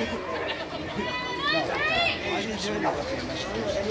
Thank you.